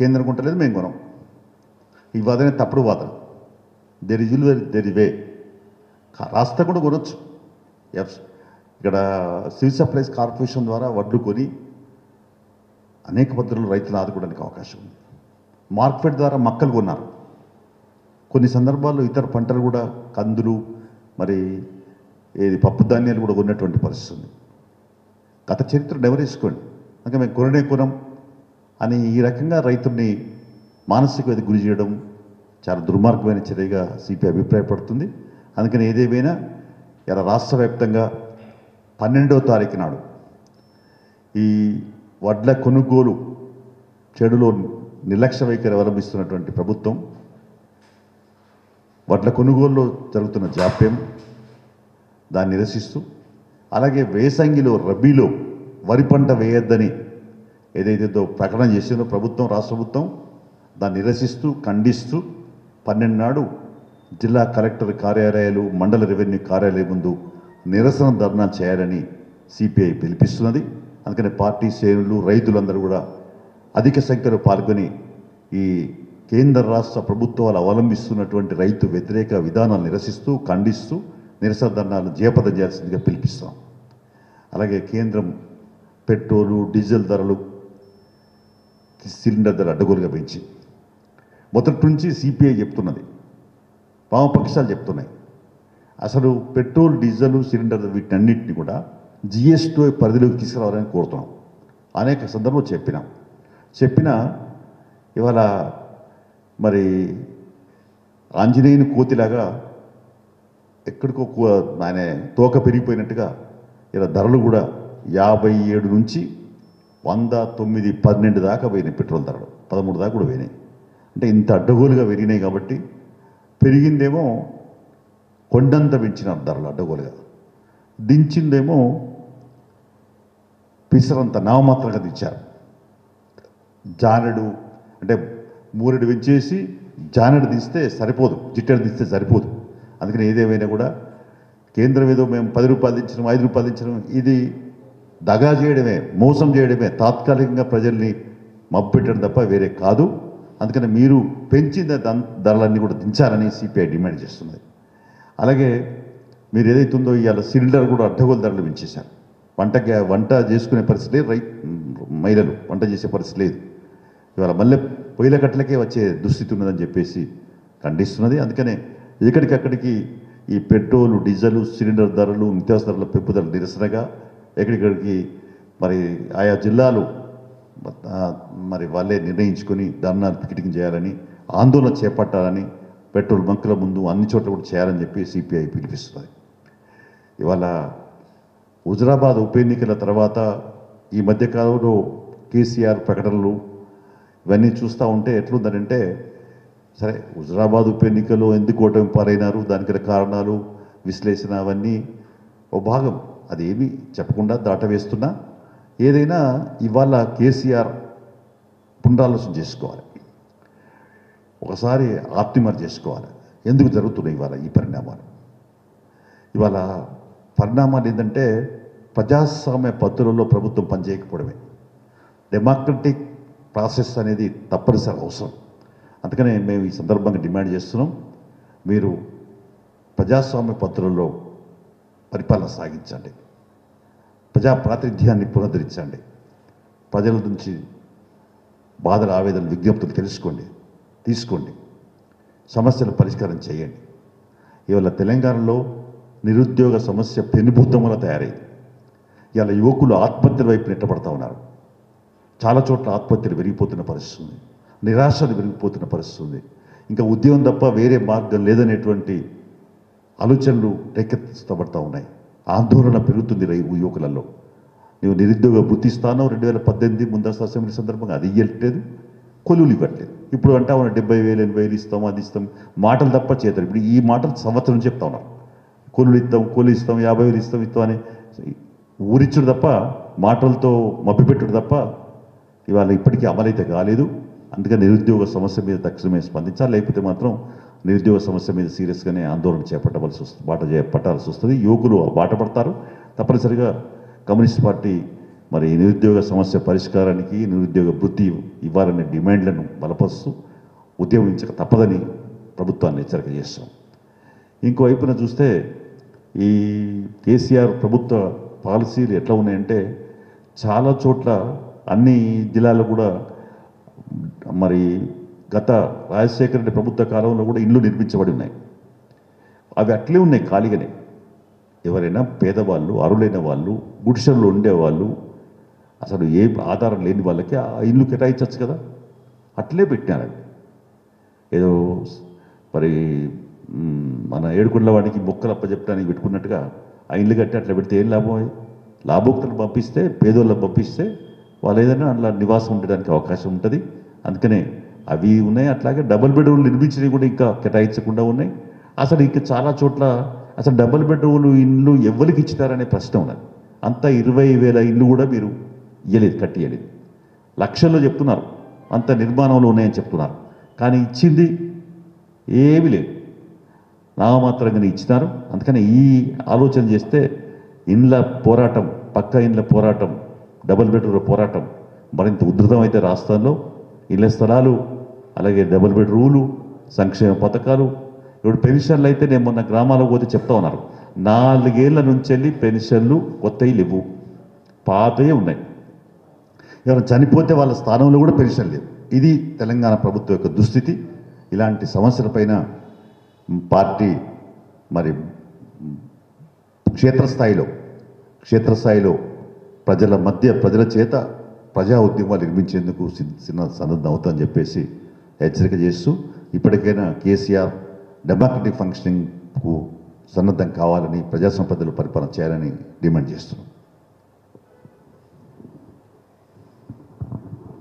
కేంద్రం కొంటలేదు మేము కొనం. ఈ వాదనే తప్పుడు వాదన. There is will there is way రాస్తా కూడా కొనొచ్చు. ఎఫ్ ఇక్కడ సివిల్ సప్లైస్ కార్పొరేషన్ ద్వారా వడ్లు కొని అనేక పద్ధతులు రైతులు ఆదుకోవడానికి అవకాశం ఉంది. మార్కెట్ ద్వారా మక్కలు కొన్నారు. కొన్ని సందర్భాల్లో ఇతర పంటలు కూడా కందులు మరి ఏది పప్పు ధాన్యాలు కూడా కొన్నటువంటి పరిస్థితి ఉంది. గత చరిత్ర డెవరేసుకోండి అందుకే మేము కొననే కొనం. అని ఈ రకంగా రైతుల్ని మానసిక గురి చేయడం చాలా దుర్మార్గమైన చర్యగా సిపి అభిప్రాయపడుతుంది. అందుకని ఏదేమైనా ఇలా రాష్ట్ర వ్యాప్తంగా పన్నెండవ తారీఖు నాడు ఈ వడ్ల కొనుగోలు చెడులో నిర్లక్ష్య వైఖరి అవలంబిస్తున్నటువంటి ప్రభుత్వం వడ్ల కొనుగోలులో జరుగుతున్న జాప్యం దాన్ని నిరసిస్తూ అలాగే వేసంగిలో రబీలో వరి పంట వేయొద్దని ఏదైతే ప్రకటన చేసిందో ప్రభుత్వం రాష్ట్ర ప్రభుత్వం దాన్ని నిరసిస్తూ ఖండిస్తూ పన్నెండు నాడు జిల్లా కలెక్టర్ కార్యాలయాలు మండల రెవెన్యూ కార్యాలయం ముందు నిరసన ధర్నా చేయాలని సిపిఐ పిలిపిస్తున్నది. అందుకని పార్టీ శ్రేణులు రైతులందరూ కూడా అధిక సంఖ్యలో పాల్గొని ఈ కేంద్ర రాష్ట్ర ప్రభుత్వాలు అవలంబిస్తున్నటువంటి రైతు వ్యతిరేక విధానాలు నిరసిస్తూ ఖండిస్తూ నిరసన ధర్నాలు జయపదం చేయాల్సిందిగా పిలిపిస్తాం అలాగే కేంద్రం పెట్రోలు డీజిల్ ధరలు సిలిండర్ ధర అడ్డగోలుగా పెంచి మొదటి నుంచి సిపిఐ చెప్తున్నది. వామపక్షాలు చెప్తున్నాయి. అసలు పెట్రోల్ డీజిల్ సిలిండర్ వీటన్నిటిని కూడా జిఎస్టీ పరిధిలోకి తీసుకురావాలని కోరుతున్నాం. అనేక సందర్భంలో చెప్పినాం. చెప్పినా ఇవాళ మరి ఆంజనేయుని కోతిలాగా ఎక్కడికో ఆయన తోక పెరిగిపోయినట్టుగా ఇలా ధరలు కూడా యాభై ఏడు నుంచి వంద తొమ్మిది పన్నెండు దాకా పోయినాయి పెట్రోల్ ధరలు. పదమూడు దాకా కూడా పోయినాయి. అంటే ఇంత అడ్డగోలుగా పెరిగినాయి కాబట్టి పెరిగిందేమో కొండంత పెంచినారు ధరలు అడ్డగోలుగా. దించిందేమో పిసరంత నామమాత్రంగా దించారు. జానెడు అంటే మూరెడు పెంచేసి జానెడు తీస్తే సరిపోదు జిట్టెడు తీస్తే సరిపోదు. అందుకని ఏదేమైనా కూడా కేంద్రం ఏదో మేము పది రూపాయలు దించడం ఐదు రూపాయలు ఇచ్చినాం ఇది దగా చేయడమే మోసం చేయడమే తాత్కాలికంగా ప్రజల్ని మబ్బెట్టడం తప్ప వేరే కాదు. అందుకని మీరు పెంచిన ధరలన్నీ కూడా దించాలని సిపిఐ డిమాండ్ చేస్తున్నది. అలాగే మీరు ఏదైతే ఉందో ఇవాళ సిలిండర్ కూడా అడ్డగోలు ధరలు పెంచేశారు. వంట వంట చేసుకునే పరిస్థితి లేదు. రై మహిళలు వంట చేసే పరిస్థితి లేదు. ఇవాళ మళ్ళీ పొయ్యిల కట్టలకే వచ్చే దుస్థితి ఉన్నదని చెప్పేసి ఖండిస్తున్నది. అందుకనే ఎక్కడికక్కడికి ఈ పెట్రోలు డీజిల్ సిలిండర్ ధరలు నిత్యావసర ధరల పెంపుదల నిరసనగా ఎక్కడిక్కడికి మరి ఆయా జిల్లాలు మరి వాళ్ళే నిర్ణయించుకొని ధర్నాలు పికెటింగ్ చేయాలని ఆందోళన చేపట్టాలని పెట్రోల్ బంకుల ముందు అన్ని చోట్ల కూడా చేయాలని చెప్పి సిపిఐ పిలిపిస్తుంది. ఇవాళ హుజరాబాద్ ఉప ఎన్నికల తర్వాత ఈ మధ్యకాలంలో కేసీఆర్ ప్రకటనలు ఇవన్నీ చూస్తూ ఉంటే ఎట్లుందనంటే సరే హుజరాబాద్ ఉప ఎన్నికలో ఎందుకు ఓటమి పాలైనారు దానికి గల కారణాలు విశ్లేషణ అవన్నీ ఓ భాగం. అది ఏమీ చెప్పకుండా దాటవేస్తున్నా ఏదైనా ఇవాళ కేసీఆర్ పునరాలోచన చేసుకోవాలి. ఒకసారి ఆప్తిమర్ చేసుకోవాలి. ఎందుకు జరుగుతున్నాయి ఇవాళ ఈ పరిణామాలు? ఇవాళ పరిణామాలు ఏంటంటే ప్రజాస్వామ్య పద్ధతులలో ప్రభుత్వం పనిచేయకపోవడమే. డెమోక్రటిక్ ప్రాసెస్ అనేది తప్పనిసరి అవసరం. అందుకనే మేము ఈ సందర్భంగా డిమాండ్ చేస్తున్నాం. మీరు ప్రజాస్వామ్య పద్ధతులలో పరిపాలన సాగించండి. ప్రజా ప్రాతినిధ్యాన్ని పునరుద్ధరించండి. ప్రజల నుంచి బాధల ఆవేదన విజ్ఞప్తులు తెలుసుకోండి తీసుకోండి. సమస్యలు పరిష్కారం చేయండి. ఇవాళ తెలంగాణలో నిరుద్యోగ సమస్య పెనుభూతంగా తయారైంది. ఇవాళ యువకులు ఆత్మహత్యల వైపు నెట్టబడతా ఉన్నారు. చాలా చోట్ల ఆత్మహత్యలు పెరిగిపోతున్న పరిస్థితి ఉంది నిరాశలు పెరిగిపోతున్న పరిస్థితి ఉంది ఇంకా ఉద్యోగం తప్ప వేరే మార్గం లేదనేటువంటి ఆలోచనలు రేకెత్తిస్తబడతా ఉన్నాయి. ఆందోళన పెరుగుతుంది రై యువకులలో నువ్వు నిరుద్యోగ వృత్తి రెండు వేల పద్దెనిమిది ముందస్తు అసెంబ్లీ సందర్భంగా అది ఇవ్వట్లేదు కొలువులు ఇవ్వట్లేదు. ఇప్పుడు అంటే ఉన్న డెబ్బై వేలు ఎనభై వేలు ఇస్తాం అది ఇస్తాం. మాటలు తప్ప చేతారు ఇప్పుడు ఈ మాటలు సంవత్సరం చెప్తా ఉన్నారు. కొలువులు ఇస్తాం కొలు ఇస్తాం యాభై వేలు ఇస్తాం ఇస్తాం అని. ఊరిచ్చుడు తప్ప మాటలతో మభ్యపెట్టుడు తప్ప ఇవాళ ఇప్పటికీ అమలైతే కాలేదు. అందుకని నిరుద్యోగ సమస్య మీద తక్షణమే స్పందించాలి. లేకపోతే మాత్రం నిరుద్యోగ సమస్య మీద సీరియస్గానే ఆందోళన చేపట్టవలసి వస్తుంది బాట చేపట్టాల్సి వస్తుంది. యువకులు బాట పడతారు తప్పనిసరిగా కమ్యూనిస్ట్ పార్టీ మరి నిరుద్యోగ సమస్య పరిష్కారానికి నిరుద్యోగ వృత్తి ఇవ్వాలనే డిమాండ్లను బలపరుస్తూ ఉద్యమించక తప్పదని ప్రభుత్వాన్ని హెచ్చరిక చేస్తాం ఇంకోవైపున చూస్తే ఈ కేసీఆర్ ప్రభుత్వ పాలసీలు ఎట్లా ఉన్నాయంటే చాలా చోట్ల అన్ని జిల్లాల్లో కూడా మరి గత రాజశేఖర రెడ్డి ప్రభుత్వ కాలంలో కూడా ఇల్లు నిర్మించబడి ఉన్నాయి. అవి అట్లే ఉన్నాయి ఖాళీగానే. ఎవరైనా పేదవాళ్ళు అరులైన వాళ్ళు గుడిసెల్లో ఉండేవాళ్ళు అసలు ఏ ఆధారం లేని వాళ్ళకి ఆ ఇల్లు కేటాయించవచ్చు కదా. అట్లే పెట్టినారు అవి. ఏదో మరి మన ఏడుకొండల వాడికి మొక్కలు అప్పచెప్పడానికి పెట్టుకున్నట్టుగా ఆ ఇల్లు కట్టి అట్లా పెడితే ఏం లాభం అది? లాభోక్తులను పంపిస్తే పేదోళ్ళకి పంపిస్తే వాళ్ళు ఏదైనా అట్లా నివాసం ఉండడానికి అవకాశం ఉంటుంది. అందుకనే అవి ఉన్నాయి అట్లాగే డబుల్ బెడ్రూమ్లు నిర్మించినవి కూడా ఇంకా కేటాయించకుండా ఉన్నాయి. అసలు ఇంకా చాలా చోట్ల అసలు డబుల్ బెడ్రూమ్లు ఇల్లు ఎవరికి ఇచ్చినారనే ప్రశ్న ఉన్నది. అంతా ఇరవై వేల ఇల్లు కూడా మీరు ఇయ్యలేదు కట్టియలేదు లక్షల్లో చెప్తున్నారు అంత నిర్మాణంలో ఉన్నాయని చెప్తున్నారు. కానీ ఇచ్చింది ఏమీ లేదు. నామమాత్రంగానే ఇచ్చినారు. అందుకని ఈ ఆలోచన చేస్తే ఇండ్ల పోరాటం పక్క ఇండ్ల పోరాటం డబుల్ బెడ్రూమ్ పోరాటం మరింత ఉధృతమైతే అయితే రాష్ట్రంలో ఇళ్ళ స్థలాలు అలాగే డబుల్ బెడ్ రూలు సంక్షేమ పథకాలు. ఇప్పుడు పెన్షన్లు అయితే నేను మొన్న గ్రామాలకు పోతే చెప్తా ఉన్నారు. నాలుగేళ్ళ నుంచి వెళ్ళి పెన్షన్లు కొత్తవి లేవు పాతయే ఉన్నాయి. ఎవరైనా చనిపోతే వాళ్ళ స్థానంలో కూడా పెన్షన్ లేదు. ఇది తెలంగాణ ప్రభుత్వం యొక్క దుస్థితి. ఇలాంటి సమస్యలపైన పార్టీ మరి క్షేత్రస్థాయిలో క్షేత్రస్థాయిలో ప్రజల మధ్య ప్రజల చేత ప్రజా ఉద్యమాలు నిర్మించేందుకు చిన్న సన్నద్ధం అవుతుందని చెప్పేసి హెచ్చరిక చేస్తూ ఇప్పటికైనా కేసీఆర్ డెమోక్రటిక్ ఫంక్షనింగ్కు సన్నద్ధం కావాలని ప్రజా సంపదలు పరిపాలన చేయాలని డిమాండ్ చేస్తున్నాం.